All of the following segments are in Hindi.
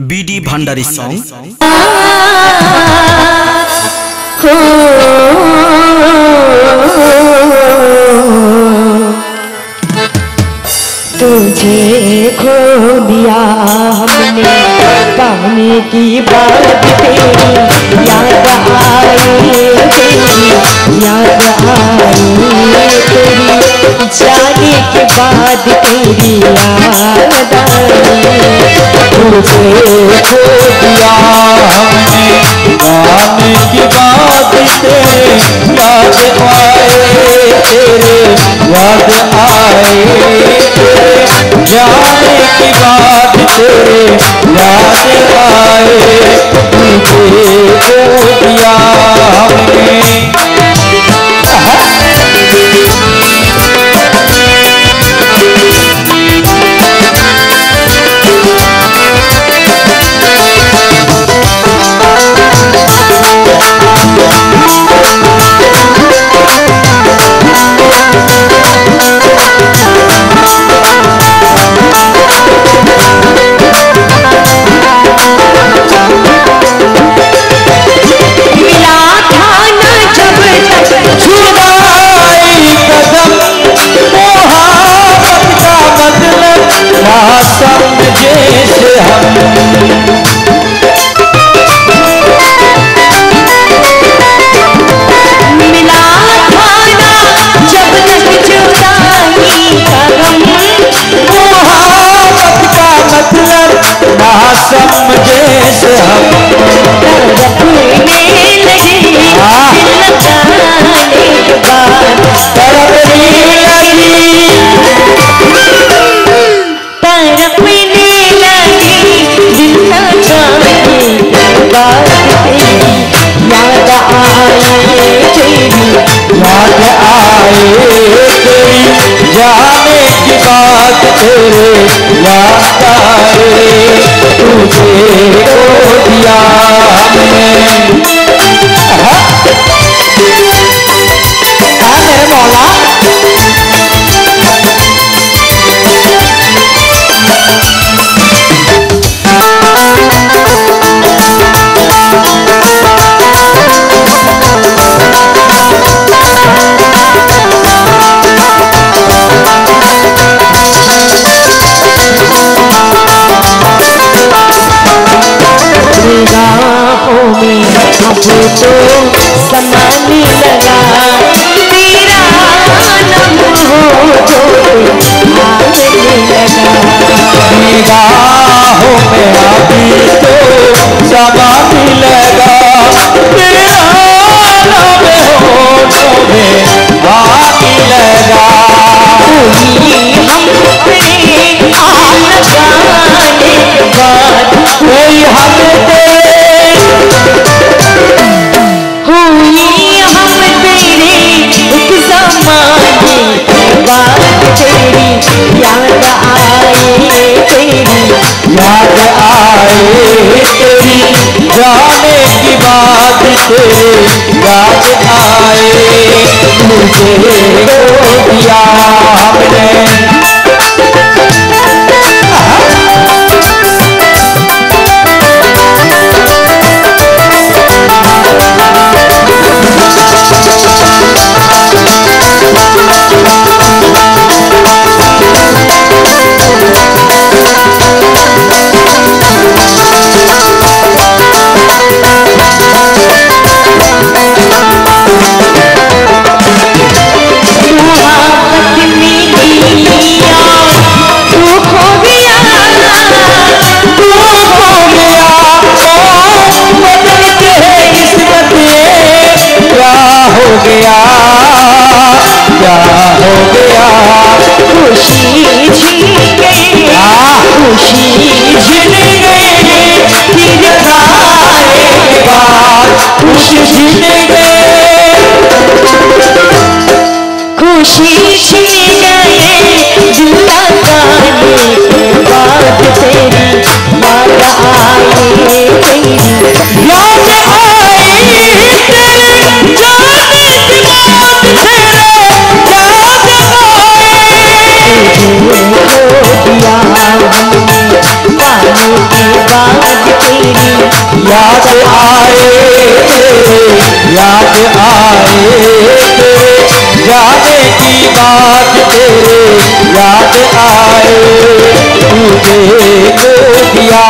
बीडी भंडारी सॉन्ग तुझे खो दिया हमने पाने की बात तेरी, याद आई तेरी, याद आई तेरी, जाने के बाद तेरी याद आई। खो दिया हमने आने की बात तेरे, याद आए तेरे, याद आए जाने की बात तेरे याद आए। समझे तुझे दिया अब तो समाने लगा। तेरा नाम हो जो आने लगा निगाहों तो समाने लगा। तेरा होठों में आने लगा। कोई हम तेरे हम तेरे एक जमाने बाद तेरी, याद आए तेरी। याद आए तेरी, जाने की बात तेरे, याद आए। मुझे खो दिया गया क्या हो गया खुशी थी। याद आए तेरे जाने की बात तेरे याद आए तुझे को दिया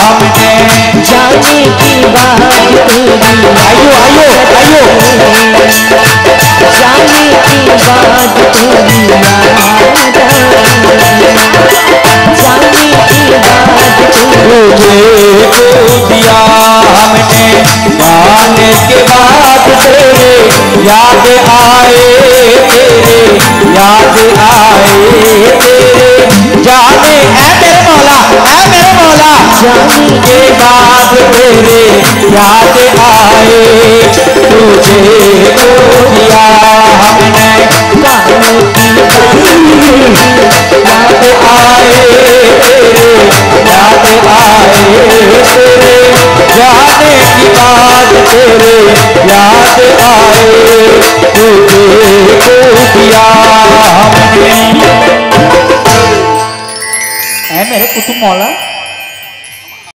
हमने। जाने की बात तेरी आयो आयो आयो जाने की बात तेरी याद आए तेरे याद आए। तेरे जाने है मेरे मौला है मेरे मौला। जाने। के बाद तेरे याद आए तुझे को दिया हमने। जाने की याद आए तेरे याद आए तेरे। जाने की बात तेरे याद दिया है मेरे कुतुब मौला।